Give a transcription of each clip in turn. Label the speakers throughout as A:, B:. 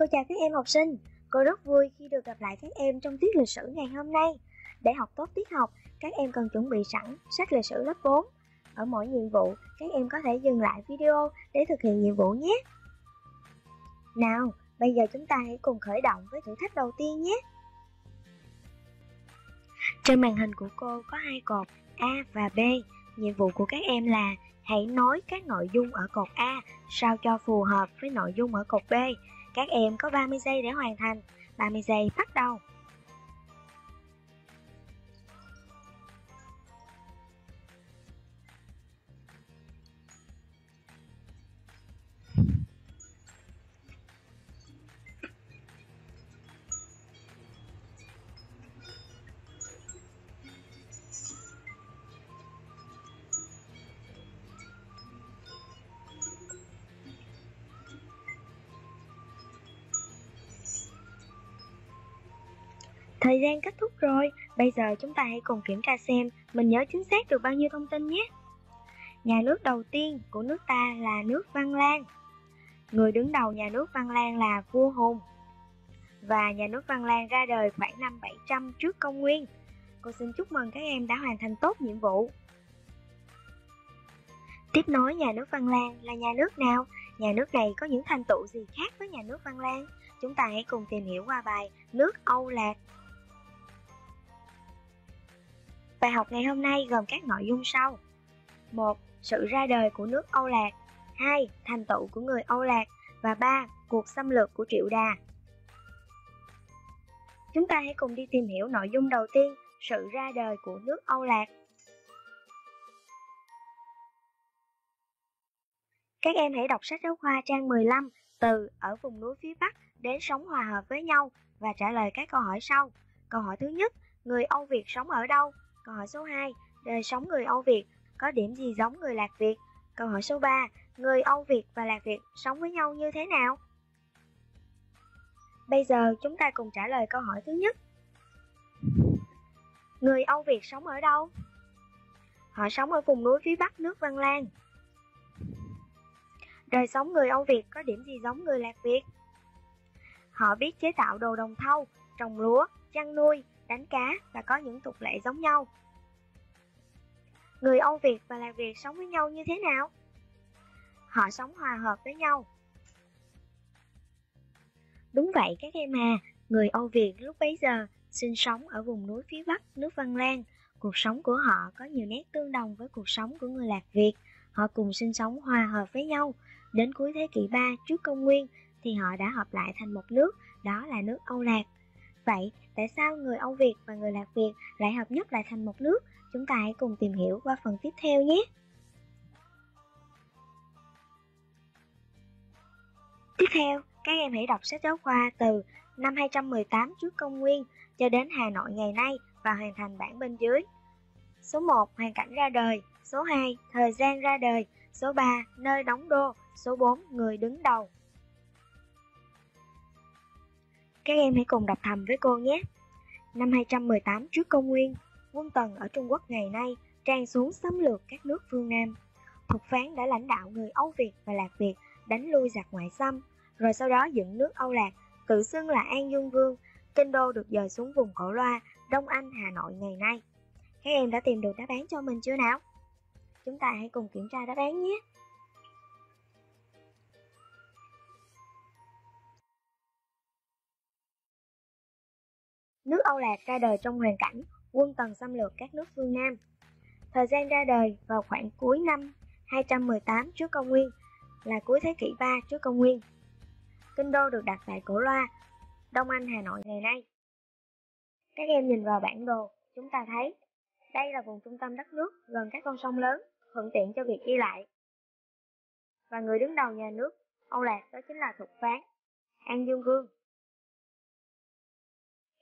A: Cô chào các em học sinh, cô rất vui khi được gặp lại các em trong tiết lịch sử ngày hôm nay. Để học tốt tiết học, các em cần chuẩn bị sẵn sách lịch sử lớp 4. Ở mỗi nhiệm vụ, các em có thể dừng lại video để thực hiện nhiệm vụ nhé. Nào, bây giờ chúng ta hãy cùng khởi động với thử thách đầu tiên nhé. Trên màn hình của cô có hai cột A và B. Nhiệm vụ của các em là hãy nói các nội dung ở cột A sao cho phù hợp với nội dung ở cột B. Các em có 30 giây để hoàn thành. 30 giây bắt đầu. Thời gian kết thúc rồi, bây giờ chúng ta hãy cùng kiểm tra xem mình nhớ chính xác được bao nhiêu thông tin nhé. Nhà nước đầu tiên của nước ta là nước Văn Lang. Người đứng đầu nhà nước Văn Lang là vua Hùng. Và nhà nước Văn Lang ra đời khoảng năm 700 trước công nguyên. Cô xin chúc mừng các em đã hoàn thành tốt nhiệm vụ. Tiếp nối nhà nước Văn Lang là nhà nước nào? Nhà nước này có những thành tựu gì khác với nhà nước Văn Lang? Chúng ta hãy cùng tìm hiểu qua bài Nước Âu Lạc Bài học ngày hôm nay gồm các nội dung sau 1. Sự ra đời của nước Âu Lạc 2. Thành tựu của người Âu Lạc Và 3. Cuộc xâm lược của Triệu Đà Chúng ta hãy cùng đi tìm hiểu nội dung đầu tiên Sự ra đời của nước Âu Lạc Các em hãy đọc sách giáo khoa trang 15 từ ở vùng núi phía Bắc đến sống hòa hợp với nhau và trả lời các câu hỏi sau. Câu hỏi thứ nhất, người Âu Việt sống ở đâu? Câu hỏi số 2, đời sống người Âu Việt có điểm gì giống người Lạc Việt? Câu hỏi số 3, người Âu Việt và Lạc Việt sống với nhau như thế nào? Bây giờ chúng ta cùng trả lời câu hỏi thứ nhất. Người Âu Việt sống ở đâu? Họ sống ở vùng núi phía bắc nước Văn Lan. Đời sống người Âu Việt có điểm gì giống người Lạc Việt? Họ biết chế tạo đồ đồng thau, trồng lúa, chăn nuôi, đánh cá và có những tục lệ giống nhau. Người Âu Việt và Lạc Việt sống với nhau như thế nào? Họ sống hòa hợp với nhau. Đúng vậy các em à, người Âu Việt lúc bấy giờ sinh sống ở vùng núi phía Bắc nước Văn Lan. Cuộc sống của họ có nhiều nét tương đồng với cuộc sống của người Lạc Việt. Họ cùng sinh sống hòa hợp với nhau. Đến cuối thế kỷ 3 trước công nguyên thì họ đã hợp lại thành một nước, đó là nước Âu Lạc. Vậy, tại sao người Âu Việt và người Lạc Việt lại hợp nhất lại thành một nước? Chúng ta hãy cùng tìm hiểu qua phần tiếp theo nhé! Tiếp theo, các em hãy đọc sách giáo khoa từ năm 218 trước công nguyên cho đến Hà Nội ngày nay và hoàn thành bản bên dưới. Số 1. Hoàn cảnh ra đời Số 2. Thời gian ra đời Số 3. Nơi đóng đô Số 4. Người đứng đầu các em hãy cùng đọc thầm với cô nhé. Năm 218 trước công nguyên, quân Tần ở Trung Quốc ngày nay tràn xuống xâm lược các nước phương Nam. Thục Phán đã lãnh đạo người Âu Việt và Lạc Việt đánh lui giặc ngoại xâm, rồi sau đó dựng nước Âu Lạc, tự xưng là An Dương Vương, kinh đô được dời xuống vùng Cổ Loa, Đông Anh, Hà Nội ngày nay. Các em đã tìm được đáp án cho mình chưa nào? Chúng ta hãy cùng kiểm tra đáp án nhé. Nước Âu Lạc ra đời trong hoàn cảnh quân Tần xâm lược các nước phương Nam. Thời gian ra đời vào khoảng cuối năm 218 trước công nguyên là cuối thế kỷ 3 trước công nguyên. Kinh đô được đặt tại Cổ Loa, Đông Anh, Hà Nội ngày nay. Các em nhìn vào bản đồ, chúng ta thấy đây là vùng trung tâm đất nước gần các con sông lớn, thuận tiện cho việc đi lại. Và người đứng đầu nhà nước Âu Lạc đó chính là Thục Phán, An Dương Vương.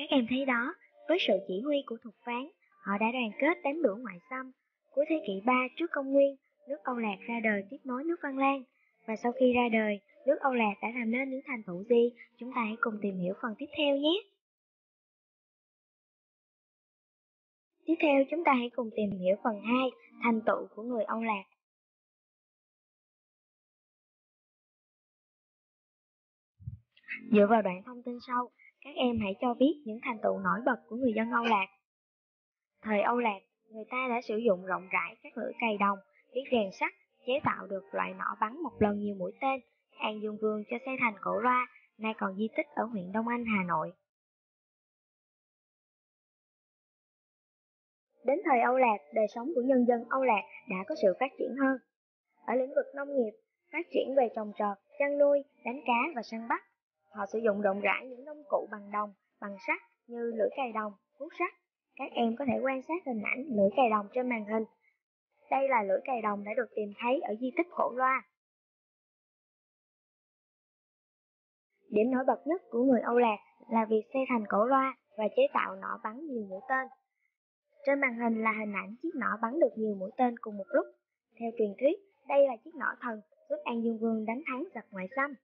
A: Các em thấy đó, với sự chỉ huy của Thục Phán, họ đã đoàn kết đánh đuổi ngoại xâm. Cuối thế kỷ 3 trước công nguyên, nước Âu Lạc ra đời tiếp nối nước Văn Lang. Và sau khi ra đời, nước Âu Lạc đã làm nên những thành tựu gì? Chúng ta hãy cùng tìm hiểu phần tiếp theo nhé! Tiếp theo chúng ta hãy cùng tìm hiểu phần 2, thành tựu của người Âu Lạc. Dựa vào đoạn thông tin sau, các em hãy cho biết những thành tựu nổi bật của người dân Âu Lạc. Thời Âu Lạc, người ta đã sử dụng rộng rãi các lưỡi cày đồng, biết rèn sắt, chế tạo được loại nỏ bắn một lần nhiều mũi tên. An Dương Vương cho xây thành cổ loa, nay còn di tích ở huyện Đông Anh, Hà Nội. Đến thời Âu Lạc, đời sống của nhân dân Âu Lạc đã có sự phát triển hơn. Ở lĩnh vực nông nghiệp, phát triển về trồng trọt, chăn nuôi, đánh cá và săn bắt. Họ sử dụng rộng rãi những nông cụ bằng đồng, bằng sắt như lưỡi cày đồng, cuốc sắt. Các em có thể quan sát hình ảnh lưỡi cày đồng trên màn hình. Đây là lưỡi cày đồng đã được tìm thấy ở di tích Cổ Loa. Điểm nổi bật nhất của người Âu Lạc là việc xây thành cổ loa và chế tạo nỏ bắn nhiều mũi tên. Trên màn hình là hình ảnh chiếc nỏ bắn được nhiều mũi tên cùng một lúc. Theo truyền thuyết, đây là chiếc nỏ thần giúp An Dương Vương đánh thắng giặc ngoại xâm.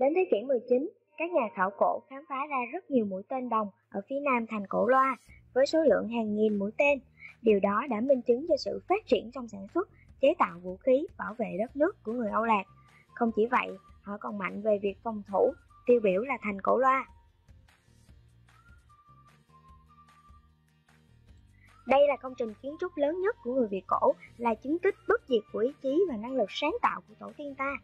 A: Đến thế kỷ 19, các nhà khảo cổ khám phá ra rất nhiều mũi tên đồng ở phía nam thành cổ loa với số lượng hàng nghìn mũi tên. Điều đó đã minh chứng cho sự phát triển trong sản xuất, chế tạo vũ khí bảo vệ đất nước của người Âu Lạc. Không chỉ vậy, họ còn mạnh về việc phòng thủ, tiêu biểu là thành cổ loa. Đây là công trình kiến trúc lớn nhất của người Việt cổ, là chứng tích bất diệt của ý chí và năng lực sáng tạo của tổ tiên ta.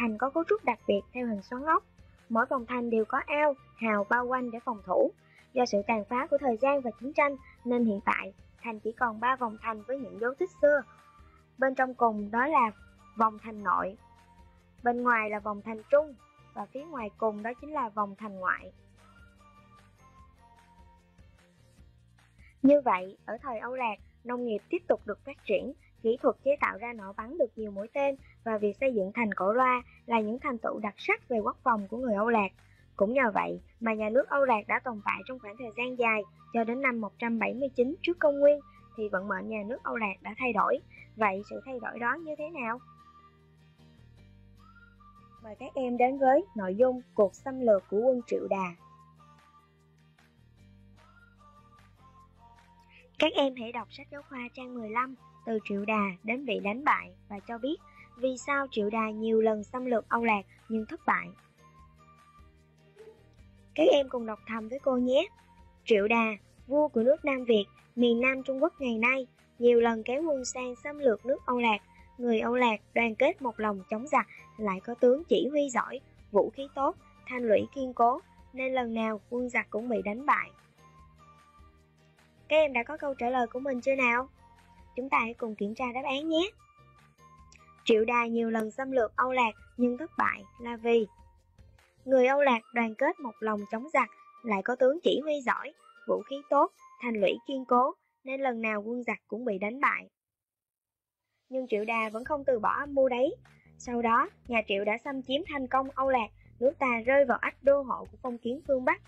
A: Thành có cấu trúc đặc biệt theo hình xoắn ốc. Mỗi vòng thành đều có ao, hào bao quanh để phòng thủ. Do sự tàn phá của thời gian và chiến tranh nên hiện tại thành chỉ còn 3 vòng thành với những dấu tích xưa. Bên trong cùng đó là vòng thành nội, bên ngoài là vòng thành trung và phía ngoài cùng đó chính là vòng thành ngoại. Như vậy, ở thời Âu Lạc, nông nghiệp tiếp tục được phát triển, kỹ thuật chế tạo ra nỏ bắn được nhiều mũi tên và việc xây dựng thành cổ loa là những thành tựu đặc sắc về quốc phòng của người Âu Lạc. Cũng nhờ vậy mà nhà nước Âu Lạc đã tồn tại trong khoảng thời gian dài, cho đến năm 179 trước công nguyên, thì vận mệnh nhà nước Âu Lạc đã thay đổi. Vậy sự thay đổi đó như thế nào? Mời các em đến với nội dung cuộc xâm lược của quân Triệu Đà. Các em hãy đọc sách giáo khoa trang 15 từ Triệu Đà đến bị đánh bại và cho biết vì sao Triệu Đà nhiều lần xâm lược Âu Lạc nhưng thất bại. Các em cùng đọc thầm với cô nhé. Triệu Đà, vua của nước Nam Việt, miền Nam Trung Quốc ngày nay, nhiều lần kéo quân sang xâm lược nước Âu Lạc. Người Âu Lạc đoàn kết một lòng chống giặc, lại có tướng chỉ huy giỏi, vũ khí tốt, thanh lũy kiên cố, nên lần nào quân giặc cũng bị đánh bại. Các em đã có câu trả lời của mình chưa nào? Chúng ta hãy cùng kiểm tra đáp án nhé. Triệu Đà nhiều lần xâm lược Âu Lạc nhưng thất bại là vì Người Âu Lạc đoàn kết một lòng chống giặc, lại có tướng chỉ huy giỏi, vũ khí tốt, thành lũy kiên cố, nên lần nào quân giặc cũng bị đánh bại. Nhưng Triệu Đà vẫn không từ bỏ âm mưu đấy. Sau đó, nhà Triệu đã xâm chiếm thành công Âu Lạc, nước ta rơi vào ách đô hộ của phong kiến phương Bắc.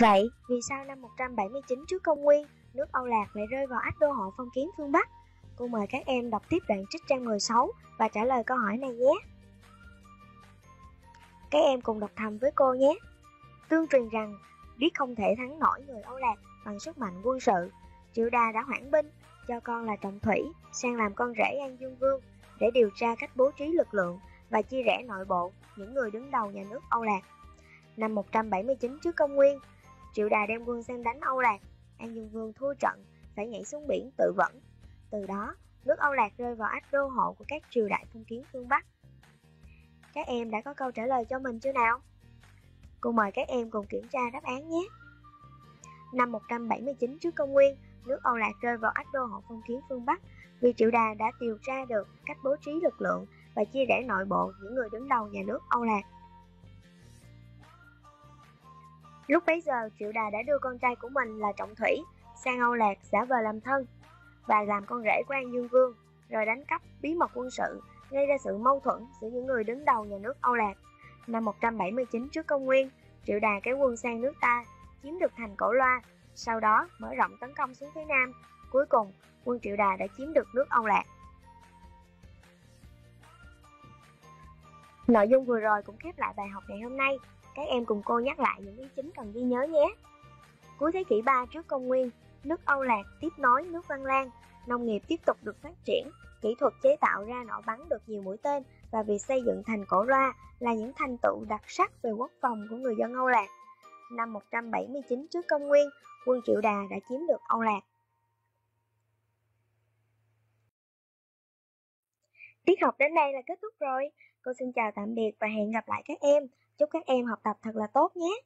A: Vậy, vì sao năm 179 trước công nguyên, nước Âu Lạc lại rơi vào ách đô hộ phong kiến phương Bắc? Cô mời các em đọc tiếp đoạn trích trang 16 và trả lời câu hỏi này nhé. Các em cùng đọc thầm với cô nhé. Tương truyền rằng, biết không thể thắng nổi người Âu Lạc bằng sức mạnh quân sự, Triệu Đà đã hoãn binh, cho con là Trọng Thủy sang làm con rể An Dương Vương để điều tra cách bố trí lực lượng và chia rẽ nội bộ những người đứng đầu nhà nước Âu Lạc. Năm 179 trước công nguyên, Triệu Đà đem quân sang đánh Âu Lạc, An Dương Vương thua trận, phải nhảy xuống biển tự vẫn. Từ đó, nước Âu Lạc rơi vào ách đô hộ của các triều đại phong kiến phương Bắc. Các em đã có câu trả lời cho mình chưa nào? Cô mời các em cùng kiểm tra đáp án nhé. Năm 179 trước công nguyên, nước Âu Lạc rơi vào ách đô hộ phong kiến phương Bắc vì Triệu Đà đã điều tra được cách bố trí lực lượng và chia rẽ nội bộ những người đứng đầu nhà nước Âu Lạc. Lúc bấy giờ, Triệu Đà đã đưa con trai của mình là Trọng Thủy sang Âu Lạc giả vờ làm thân và làm con rể của An Dương Vương, rồi đánh cắp bí mật quân sự, gây ra sự mâu thuẫn giữa những người đứng đầu nhà nước Âu Lạc. Năm 179 trước công nguyên, Triệu Đà kéo quân sang nước ta, chiếm được thành Cổ Loa, sau đó mở rộng tấn công xuống phía Nam. Cuối cùng, quân Triệu Đà đã chiếm được nước Âu Lạc. Nội dung vừa rồi cũng khép lại bài học ngày hôm nay. Các em cùng cô nhắc lại những ý chính cần ghi nhớ nhé. Cuối thế kỷ 3 trước công nguyên, nước Âu Lạc tiếp nối nước Văn Lang, nông nghiệp tiếp tục được phát triển, kỹ thuật chế tạo ra nỏ bắn được nhiều mũi tên và việc xây dựng thành cổ loa là những thành tựu đặc sắc về quốc phòng của người dân Âu Lạc. Năm 179 trước công nguyên, quân Triệu Đà đã chiếm được Âu Lạc. Tiết học đến đây là kết thúc rồi. Cô xin chào tạm biệt và hẹn gặp lại các em. Chúc các em học tập thật là tốt nhé.